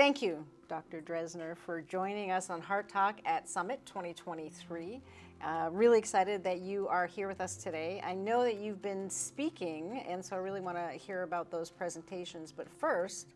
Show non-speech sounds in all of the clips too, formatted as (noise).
Thank you, Dr. Drezner, for joining us on HeartTalk at Summit 2023. Uh, really excited that you are here with us today. I know that you've been speaking, and so I really want to hear about those presentations. But first,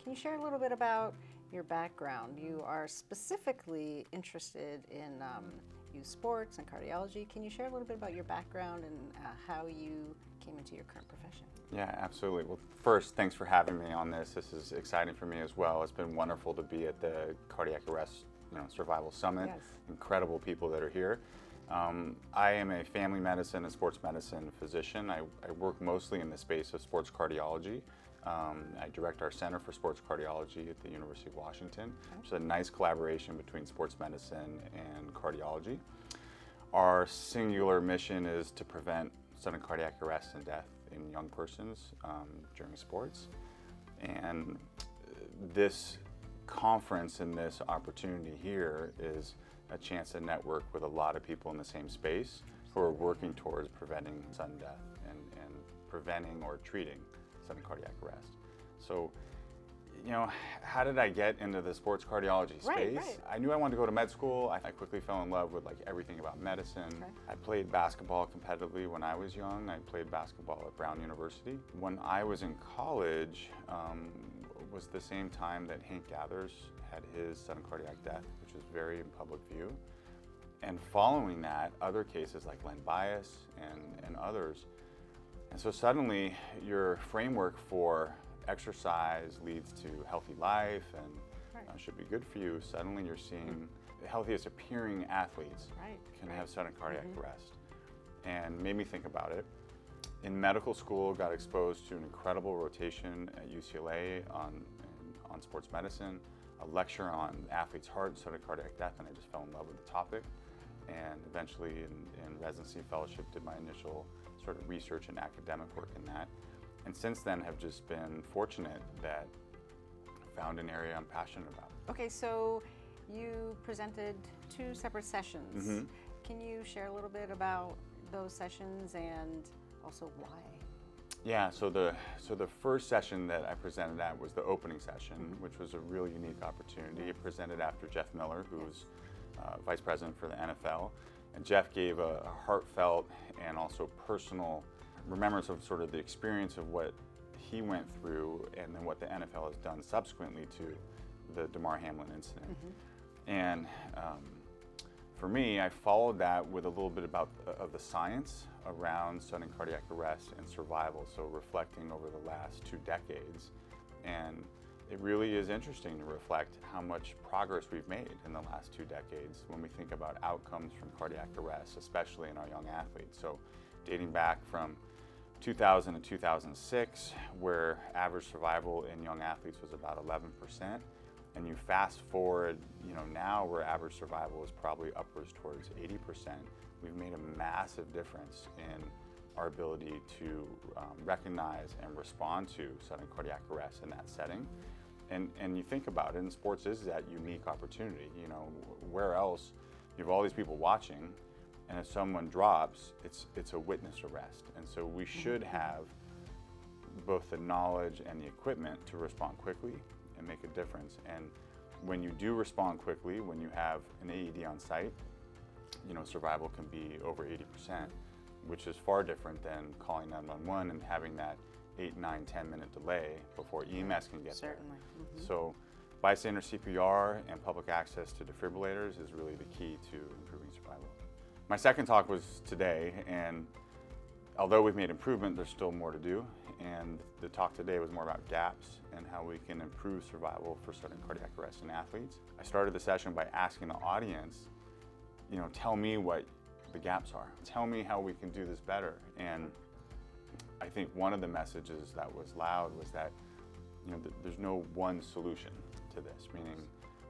can you share a little bit about your background? You are specifically interested in um, youth sports and cardiology. Can you share a little bit about your background and uh, how you came into your current profession? Yeah, absolutely. Well, first, thanks for having me on this. This is exciting for me as well. It's been wonderful to be at the Cardiac Arrest you know, Survival Summit. Yes. Incredible people that are here. Um, I am a family medicine and sports medicine physician. I, I work mostly in the space of sports cardiology. Um, I direct our Center for Sports Cardiology at the University of Washington, which is a nice collaboration between sports medicine and cardiology. Our singular mission is to prevent sudden cardiac arrest and death in young persons um, during sports. And this conference and this opportunity here is a chance to network with a lot of people in the same space who are working towards preventing sudden death and, and preventing or treating sudden cardiac arrest. So, you know, how did I get into the sports cardiology space? Right, right. I knew I wanted to go to med school. I, I quickly fell in love with like everything about medicine. Okay. I played basketball competitively when I was young. I played basketball at Brown University. When I was in college, um, was the same time that Hank Gathers had his sudden cardiac death, which was very in public view. And following that, other cases like Len Bias and, and others. And so suddenly your framework for exercise leads to healthy life and Right. uh, should be good for you. Suddenly you're seeing the healthiest appearing athletes Right, can right. have sudden cardiac arrest. And made me think about it. In medical school, got exposed to an incredible rotation at UCLA on, on sports medicine, a lecture on athlete's heart and sudden cardiac death, and I just fell in love with the topic. And eventually in, in residency and fellowship did my initial sort of research and academic work in that. And since then have just been fortunate that I found an area I'm passionate about. Okay, so you presented two separate sessions. Mhm. Can you share a little bit about those sessions and also why? Yeah, so the so the first session that I presented at was the opening session, which was a really unique opportunity. It presented after Jeff Miller, who's uh, vice president for the NFL, and Jeff gave a, a heartfelt and also personal remembrance of sort of the experience of what he went through, and then what the NFL has done subsequently to the Damar Hamlin incident. And um, for me, I followed that with a little bit about uh, of the science around sudden cardiac arrest and survival. So reflecting over the last two decades, and it really is interesting to reflect how much progress we've made in the last two decades when we think about outcomes from cardiac arrest, especially in our young athletes. So dating back from 2000 to 2006, where average survival in young athletes was about 11%. And you fast forward, you know, now where average survival is probably upwards towards 80%, we've made a massive difference in our ability to um, recognize and respond to sudden cardiac arrest in that setting. And, and you think about it, and sports is that unique opportunity. You know, where else you have all these people watching, and if someone drops, it's, it's a witness arrest. And so we mm-hmm. should have both the knowledge and the equipment to respond quickly and make a difference. And when you do respond quickly, when you have an AED on site, you know, survival can be over 80%, which is far different than calling 911 and having that eight, nine, 10 minute delay before EMS can get Certainly. there. So bystander CPR and public access to defibrillators is really the key to improving survival. My second talk was today, and although we've made improvement, there's still more to do. And the talk today was more about gaps and how we can improve survival for sudden cardiac arrest in athletes. I started the session by asking the audience, you know, tell me what the gaps are. Tell me how we can do this better. And I think one of the messages that was loud was that, you know, th- there's no one solution to this, meaning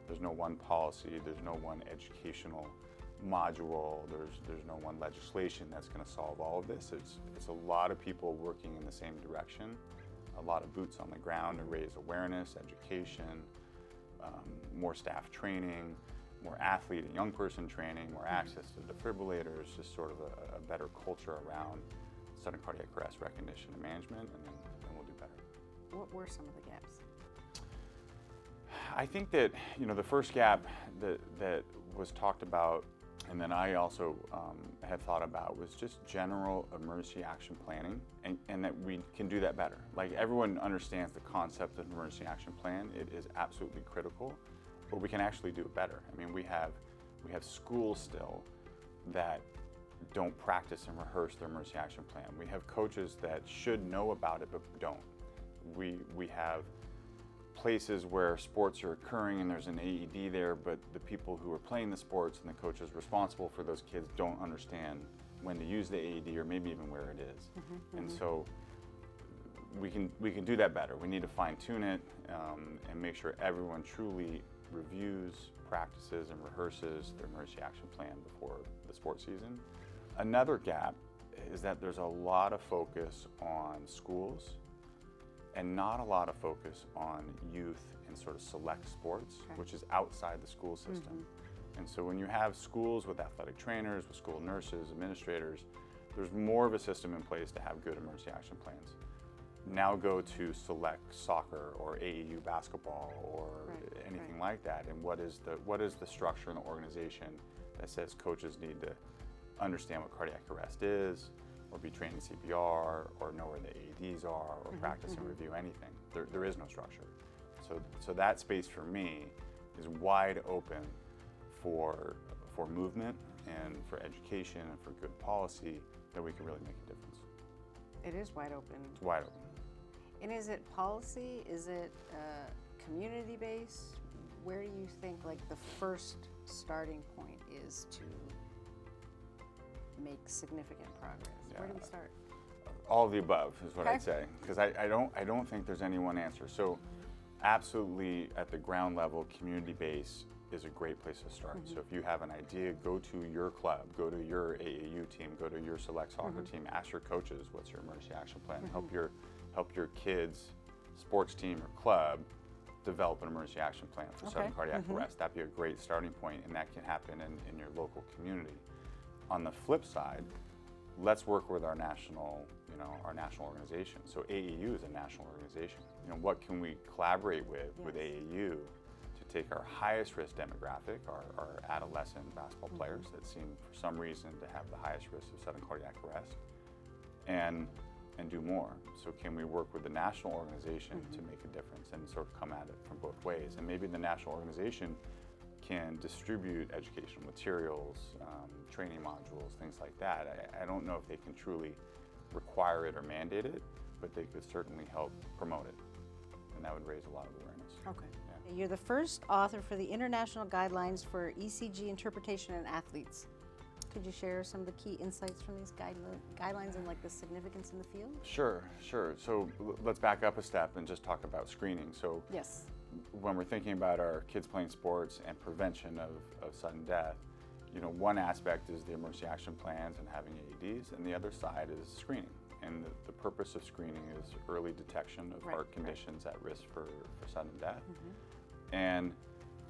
there's no one policy, there's no one educational module, there's, there's no one legislation that's going to solve all of this. It's, it's a lot of people working in the same direction, a lot of boots on the ground to raise awareness, education, um, more staff training, more athlete and young person training, more access to defibrillators, just sort of a, a better culture around sudden cardiac arrest recognition and management, and then, then we'll do better. What were some of the gaps? I think that you know the first gap that that was talked about, and then I also um, had thought about was just general emergency action planning, and, and that we can do that better. Like everyone understands the concept of emergency action plan; it is absolutely critical, but we can actually do it better. I mean, we have we have schools still that don't practice and rehearse their emergency action plan. We have coaches that should know about it but don't. We we have places where sports are occurring and there's an AED there, but the people who are playing the sports and the coaches responsible for those kids don't understand when to use the AED or maybe even where it is. And so we can we can do that better. We need to fine tune it um, and make sure everyone truly reviews, practices, and rehearses their emergency action plan before the sports season. Another gap is that there's a lot of focus on schools and not a lot of focus on youth and sort of select sports, Okay. which is outside the school mm-hmm. system. And so when you have schools with athletic trainers, with school nurses, administrators, there's more of a system in place to have good emergency action plans. Now go to select soccer or AAU basketball or Right, anything right. like that, and what is the what is the structure in the organization that says coaches need to understand what cardiac arrest is, or be trained in CPR, or know where the AEDs are, or practice and review anything. There, there is no structure. So, so that space for me is wide open for, for movement and for education and for good policy that we can really make a difference. It is wide open. It's wide open. And is it policy? Is it uh, community based? Where do you think like the first starting point is to make significant progress? Where do we start? All of the above is what Okay. I'd say, because I, I don't I don't think there's any one answer. So, absolutely at the ground level, community base is a great place to start. Mm-hmm. So if you have an idea, go to your club, go to your AAU team, go to your select soccer mm-hmm. team, ask your coaches what's your emergency action plan. Mm-hmm. Help your help your kids' sports team or club develop an emergency action plan for sudden Okay. cardiac arrest. That'd be a great starting point, and that can happen in, in your local community. On the flip side, let's work with our national, you know, our national organization. So AAU is a national organization. You know, what can we collaborate with with Yes. AAU to take our highest risk demographic, our, our adolescent basketball mm-hmm. players that seem for some reason to have the highest risk of sudden cardiac arrest, and and do more. So can we work with the national organization to mm-hmm. make a difference and sort of come at it from both ways? And maybe the national organization can distribute educational materials, um, training modules, things like that. I, I don't know if they can truly require it or mandate it, but they could certainly help promote it, and that would raise a lot of awareness. Okay. Yeah. You're the first author for the International Guidelines for ECG Interpretation in Athletes. Could you share some of the key insights from these guidelines and like the significance in the field? Sure, sure. So let's back up a step and just talk about screening. So Yes. When we're thinking about our kids playing sports and prevention of, of sudden death, you know, one aspect is the emergency action plans and having AEDs, and the other side is screening. And the, the purpose of screening is early detection of Right, heart right. conditions at risk for, for sudden death. Mm-hmm. And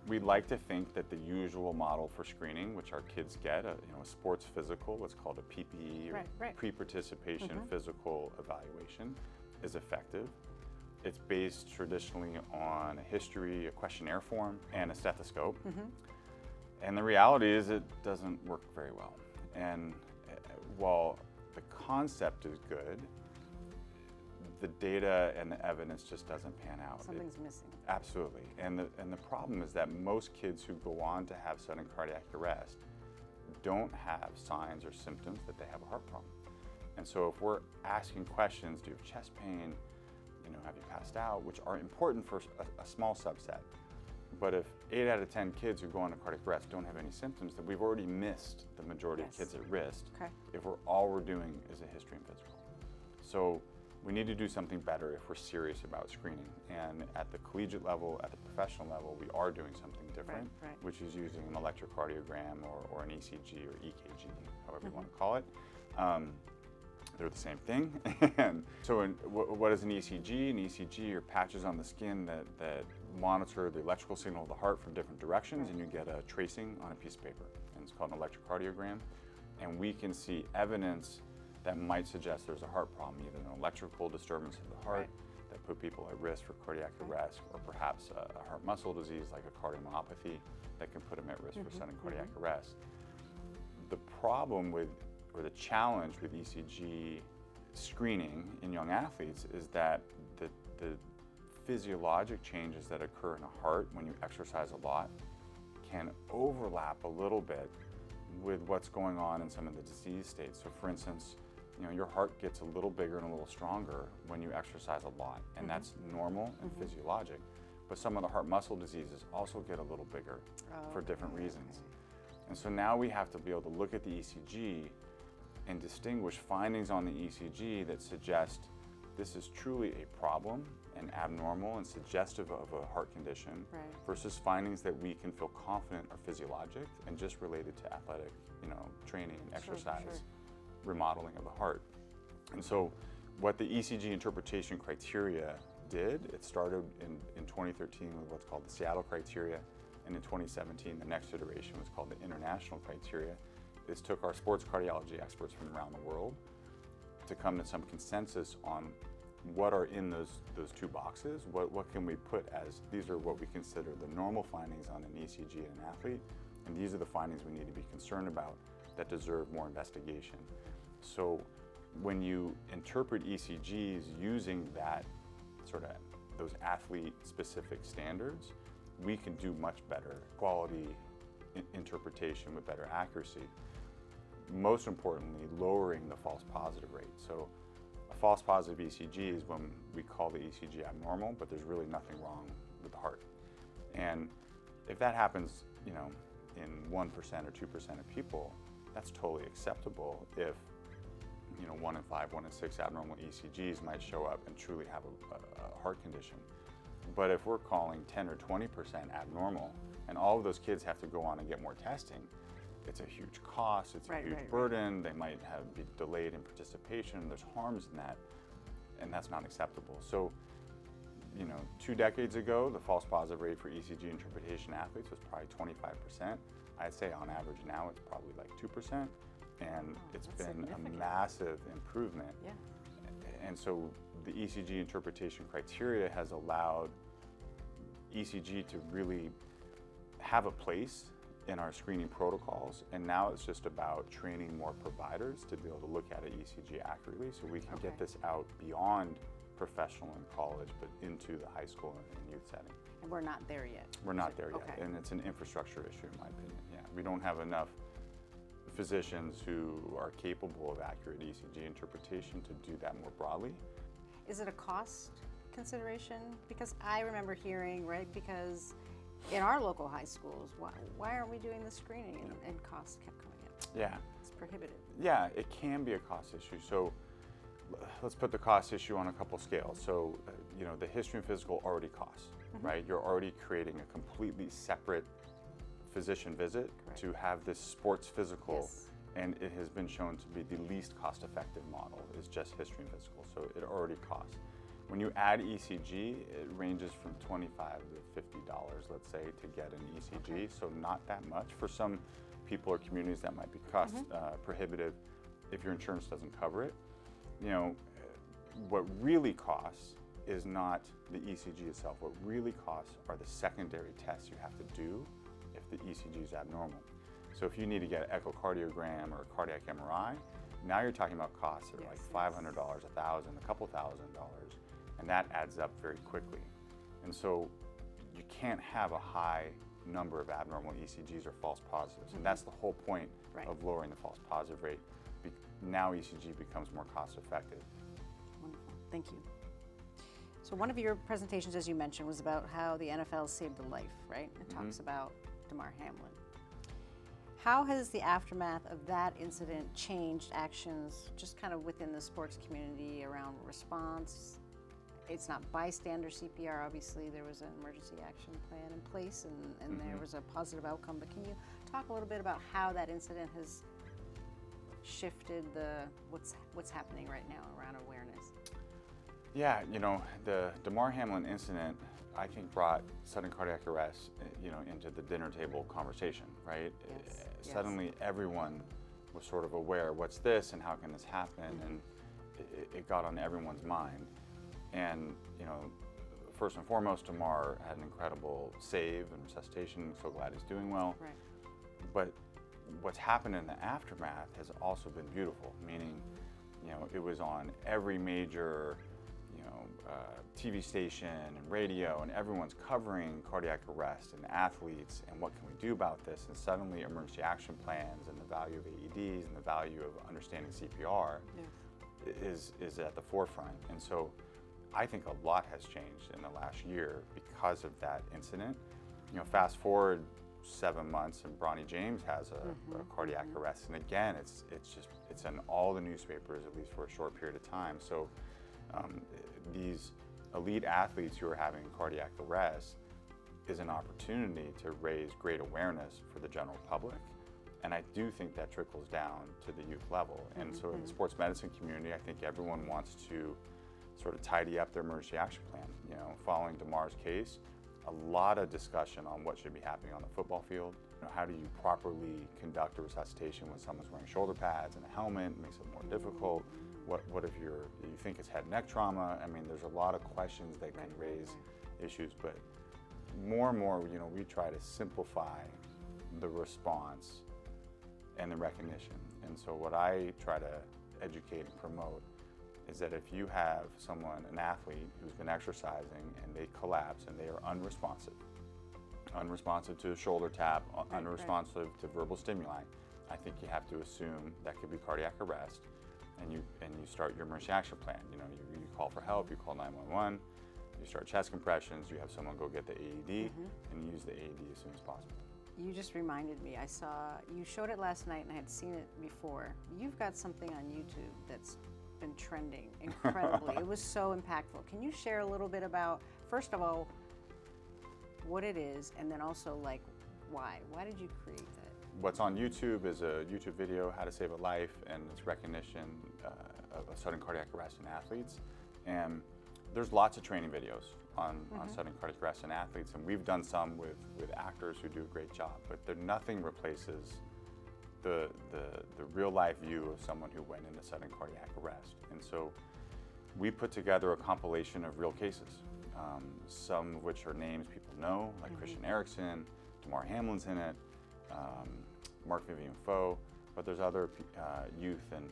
we'd like to think that the usual model for screening, which our kids get, a, you know, a sports physical, what's called a PPE or Right, right. pre-participation mm-hmm. physical evaluation, is effective. It's based traditionally on a history, a questionnaire form, and a stethoscope. And the reality is, it doesn't work very well. And uh, while the concept is good, the data and the evidence just doesn't pan out. It- Something's missing. Absolutely. And the, and the problem is that most kids who go on to have sudden cardiac arrest don't have signs or symptoms that they have a heart problem. And so if we're asking questions, do you have chest pain? You know, have you passed out? Which are important for a, a small subset. But if eight out of 10 kids who go on a cardiac arrest don't have any symptoms, then we've already missed the majority Yes. of kids at risk Okay. if we're all we're doing is a history and physical. So we need to do something better if we're serious about screening. And at the collegiate level, at the professional level, we are doing something different, right. which is using an electrocardiogram or, or an ECG or EKG, however you want Mm-hmm. to call it. Um, they're the same thing. (laughs) and so, in, wh- what is an ECG? An ECG are patches on the skin that, that monitor the electrical signal of the heart from different directions, and you get a tracing on a piece of paper. And it's called an electrocardiogram. And we can see evidence that might suggest there's a heart problem, either an electrical disturbance of the heart Right. that put people at risk for cardiac arrest, or perhaps a, a heart muscle disease like a cardiomyopathy that can put them at risk for mm-hmm. sudden mm-hmm. cardiac arrest. The problem with, or the challenge with ECG screening in young athletes is that the, the physiologic changes that occur in a heart when you exercise a lot can overlap a little bit with what's going on in some of the disease states. So for instance, you know, your heart gets a little bigger and a little stronger when you exercise a lot, and mm-hmm. that's normal and mm-hmm. physiologic. But some of the heart muscle diseases also get a little bigger oh, for different reasons. And so now we have to be able to look at the ECG and distinguish findings on the ECG that suggest this is truly a problem and abnormal and suggestive of a heart condition Right. versus findings that we can feel confident are physiologic and just related to athletic, you know, training and Sure, exercise, sure. remodeling of the heart. And so what the ECG interpretation criteria did, it started in, in 2013 with what's called the Seattle criteria, and in 2017 the next iteration was called the international criteria. This took our sports cardiology experts from around the world to come to some consensus on what are in those those two boxes. What what can we put as these are what we consider the normal findings on an ECG in an athlete, and these are the findings we need to be concerned about that deserve more investigation. So when you interpret ECGs using that sort of those athlete specific standards, we can do much better quality interpretation with better accuracy most importantly, lowering the false positive rate. So a false positive ECG is when we call the ECG abnormal, but there's really nothing wrong with the heart. And if that happens, you know, in 1% or 2% of people, that's totally acceptable if, you know, one in five, one in six abnormal ECGs might show up and truly have a, a, heart condition. But if we're calling 10 or 20% abnormal, and all of those kids have to go on and get more testing, it's a huge cost, it's Right, a huge right, right. burden, they might have be delayed in participation, there's harms in that, and that's not acceptable. So, you know, two decades ago, the false positive rate for ECG interpretation athletes was probably 25%. I'd say on average now it's probably like 2%, and oh, it's Oh, that's been a massive improvement. Yeah. And so the ECG interpretation criteria has allowed ECG to really have a place in our screening protocols. And now it's just about training more providers to be able to look at an ECG accurately so we can Okay. get this out beyond professional and college, but into the high school and youth setting. And we're not there yet. We're not there yet, Okay. and it's an infrastructure issue, in my opinion. Yeah, we don't have enough physicians who are capable of accurate ECG interpretation to do that more broadly. Is it a cost consideration? Because I remember hearing, right, because in our local high schools, why, why aren't we doing the screening? And, and costs kept coming up. Yeah, It's prohibitive. yeah, it can be a cost issue. So let's put the cost issue on a couple scales. So, uh, you know, the history and physical already costs, right? You're already creating a completely separate physician visit Correct. to have this sports physical. Yes. And it has been shown to be the least cost effective model is just history and physical. So it already costs. When you add ECG, it ranges from 25 to 50 dollars, let's say, to get an ECG. So not that much for some people or communities that might be cost uh, prohibitive if your insurance doesn't cover it. You know, what really costs is not the ECG itself. What really costs are the secondary tests you have to do if the ECG is abnormal. So if you need to get an echocardiogram or a cardiac MRI, now you're talking about costs that are Yes, like $500, a thousand, a couple thousand dollars, and that adds up very quickly. And so you can't have a high number of abnormal ECGs or false positives, and that's the mm-hmm. whole point Right. of lowering the false positive rate. Be- now ECG becomes more cost effective. Wonderful. Thank you. So one of your presentations, as you mentioned, was about how the NFL saved a life, right? It mm-hmm. talks about Damar Hamlin. How has the aftermath of that incident changed actions just kind of within the sports community around response? It's not bystander CPR, obviously, there was an emergency action plan in place and, and there was a positive outcome, but can you talk a little bit about how that incident has shifted the, what's, what's happening right now around awareness? Yeah, you know, the Damar Hamlin incident, I think, brought sudden cardiac arrest, uh, you know, into the dinner table conversation, right? Yes, Uh, yes. Suddenly, everyone was sort of aware, what's this, and how can this happen? And it, it got on everyone's mind. And, you know, first and foremost, Damar had an incredible save and resuscitation. so glad he's doing well. Right. But what's happened in the aftermath has also been beautiful, meaning, you know, it was on every major, you know, uh, TV station and radio, and everyone's covering cardiac arrest and athletes and what can we do about this. And suddenly, emergency action plans and the value of AEDs and the value of understanding CPR Yeah. is is at the forefront. And so, I think a lot has changed in the last year because of that incident. You know, fast forward seven months, and Bronny James has a, a mm-hmm. cardiac mm-hmm. arrest, and again, it's it's just it's in all the newspapers at least for a short period of time. So, um, these elite athletes who are having cardiac arrest is an opportunity to raise great awareness for the general public. And I do think that trickles down to the youth level. And so in the mm-hmm. sports medicine community, I think everyone wants to sort of tidy up their emergency action plan. You know, following Damar's case, a lot of discussion on what should be happening on the football field. You know, how do you properly conduct a resuscitation when someone's wearing shoulder pads and a helmet? It makes it more difficult. What, what if you're, you think it's head neck trauma? I mean, there's a lot of questions that can raise issues, but more and more, you know, we try to simplify the response and the recognition. And so, what I try to educate and promote is that if you have someone, an athlete, who's been exercising and they collapse and they are unresponsive, unresponsive to a shoulder tap, Right, right. unresponsive to verbal stimuli, I think you have to assume that could be cardiac arrest, and you and you start your emergency action plan. You know, you, you call for help, you call 911, you start chest compressions, you have someone go get the AED, mm-hmm. and use the AED as soon as possible. You just reminded me. I saw you showed it last night, and I had seen it before. You've got something on YouTube that's been trending incredibly. it was (laughs) so impactful. Can you share a little bit about, first of all, what it is, and then also like why? Why did you create that? What's on YouTube is a YouTube video, How to Save a Life, and it's recognition uh, of a sudden cardiac arrest in athletes. And there's lots of training videos on, on sudden cardiac arrest in athletes, and we've done some with, with actors who do a great job, but there, nothing replaces the, the, the real life view of someone who went into sudden cardiac arrest. And so we put together a compilation of real cases, um, some of which are names people know, like Christian Eriksen, Damar Hamlin's in it, um, Mark Vivian Foe, but there's other uh, youth and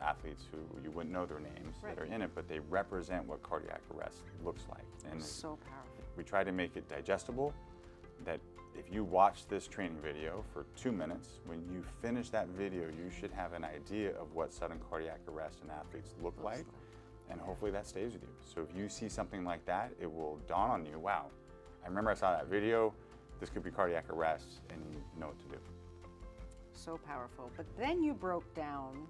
uh, athletes who you wouldn't know their names Right. that are in it, but they represent what cardiac arrest looks like. And So powerful. we try to make it digestible that if you watch this training video for two minutes, when you finish that video, you should have an idea of what sudden cardiac arrest in athletes look like, and hopefully that stays with you. So if you see something like that, it will dawn on you, wow, I remember I saw that video, this could be cardiac arrest, and you know what to do. So powerful. But then you broke down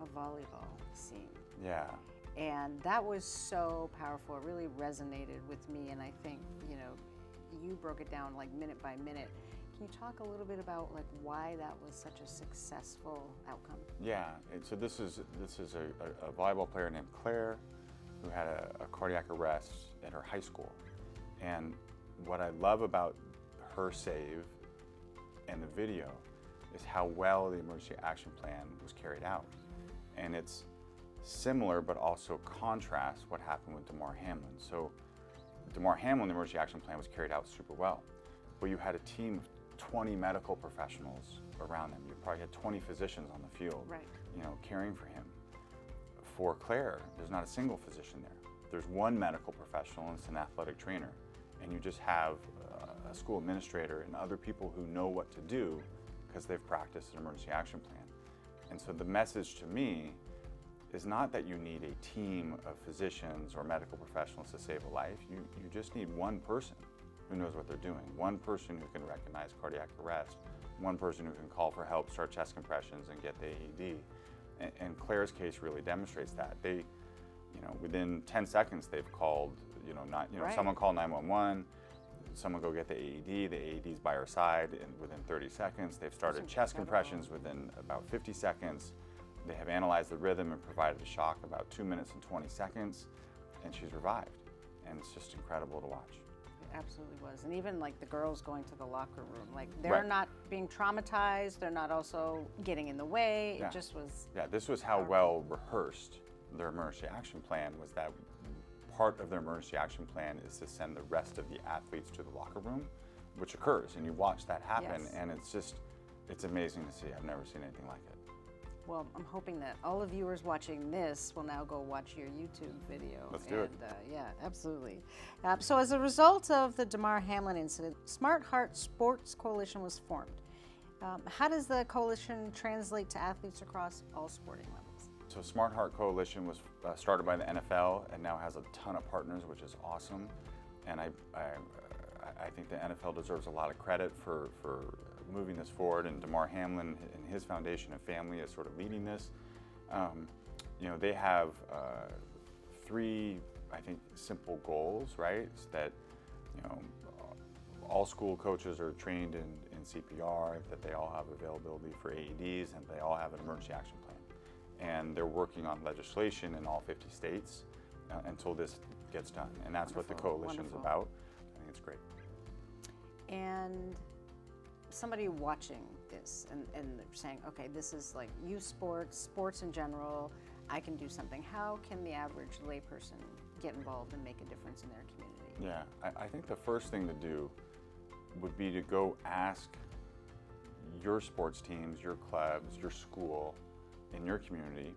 a volleyball scene. Yeah. And that was so powerful. It really resonated with me. And I think, you know, you broke it down like minute by minute. Can you talk a little bit about like why that was such a successful outcome? Yeah, so this is this is a, a, volleyball player named Claire who had a, a cardiac arrest at her high school. And what I love about her save and the video is how well the emergency action plan was carried out. And it's similar but also contrasts what happened with Damar Hamlin. So Damar Hamlin, the emergency action plan was carried out super well. But you had a team of 20 medical professionals around them. You probably had 20 physicians on the field, Right. you know, caring for him. For Claire, there's not a single physician there. There's one medical professional, and it's an athletic trainer. And you just have a school administrator and other people who know what to do because they've practiced an emergency action plan. And so the message to me is not that you need a team of physicians or medical professionals to save a life. You, you just need one person who knows what they're doing, one person who can recognize cardiac arrest, one person who can call for help, start chest compressions, and get the AED. And, and Claire's case really demonstrates that. They, you know, within 10 seconds, they've called, you know, not, you know, Right. someone called 911, someone go get the AED, the AED's by her side, and within 30 seconds, they've started chest compressions within about 50 seconds. They have analyzed the rhythm and provided a shock about two minutes and 20 seconds, and she's revived. And it's just incredible to watch. It absolutely was. And even like the girls going to the locker room, like they're Right. not being traumatized, they're not also getting in the way. Yeah. It just was Yeah, this was how well rehearsed their emergency action plan was that part of their emergency action plan is to send the rest of the athletes to the locker room, which occurs, and you watch that happen, Yes. and it's just, it's amazing to see. I've never seen anything like it. Well, I'm hoping that all the viewers watching this will now go watch your YouTube video. Let's do it. Uh, yeah, absolutely. Um, so, as a result of the Damar Hamlin incident, Smart Heart Sports Coalition was formed. Um, how does the coalition translate to athletes across all sporting levels? So Smart Heart Coalition was uh, started by the NFL and now has a ton of partners, which is awesome. And I, I, I think the NFL deserves a lot of credit for, for moving this forward. And Damar Hamlin and his foundation and family is sort of leading this. Um, you know, they have uh, three, I think, simple goals, right? Is that, you know, all school coaches are trained in, in CPR, that they all have availability for AEDs, and they all have an emergency action plan and they're working on legislation in all 50 states uh, until this gets done. And that's what the Wonderful, coalition's wonderful. about. I think it's great. And somebody watching this and, and saying, okay, this is like youth sports, sports in general, I can do something. How can the average layperson get involved and make a difference in their community? Yeah, I, I think the first thing to do would be to go ask your sports teams, your clubs, your school, in your community,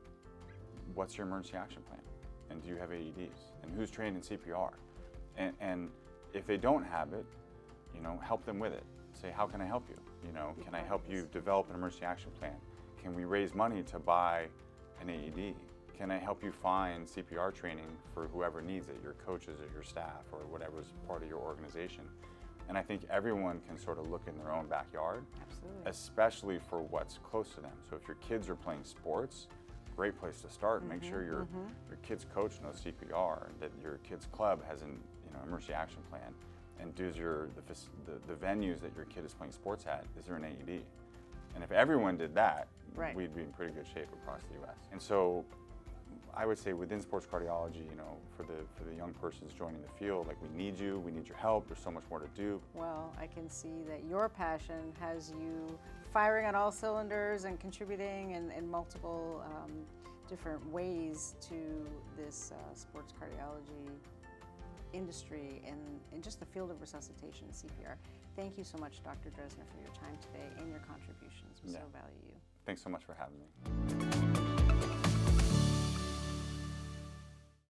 what's your emergency action plan? And do you have AEDs? And who's trained in CPR? And, and if they don't have it, you know, help them with it. Say, how can I help you? You know, can I help you develop an emergency action plan? Can we raise money to buy an AED? Can I help you find CPR training for whoever needs it, your coaches or your staff or whatever's part of your organization? And I think everyone can sort of look in their own backyard Absolutely. especially for what's close to them. So if your kids are playing sports, great place to start. Make sure mm-hmm, your mm-hmm. your kid's coach knows CPR, that your kid's club has an you know emergency action plan, and does your the, the the venues that your kid is playing sports at is there an AED? And if everyone did that, Right. we'd be in pretty good shape across the U.S. And so. I would say within sports cardiology, you know, for the for the young persons joining the field, like we need you, we need your help. There's so much more to do. Well, I can see that your passion has you firing on all cylinders and contributing in, in multiple um, different ways to this uh, sports cardiology industry and, and just the field of resuscitation and CPR. Thank you so much, Dr. Drezner, for your time today and your contributions. We Yeah. so value you. Thanks so much for having me.